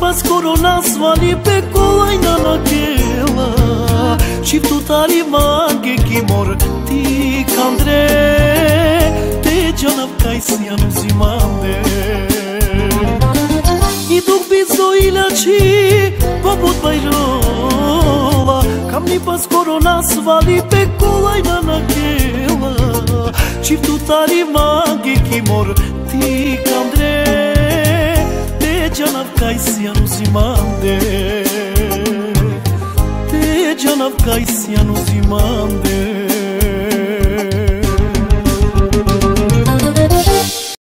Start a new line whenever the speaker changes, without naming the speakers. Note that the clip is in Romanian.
Paskoro nas vali pe kolajna na kela Çiftutari mage kimor ti kandre Te canav kajsija zimande. I dok bizo ilači poput bajrova Kamni paskoro nas vali pe kolajna na kela Çiftutari mage kimor ti kandre janavkaj sjanu zimande Te janavkaj sjanu zimande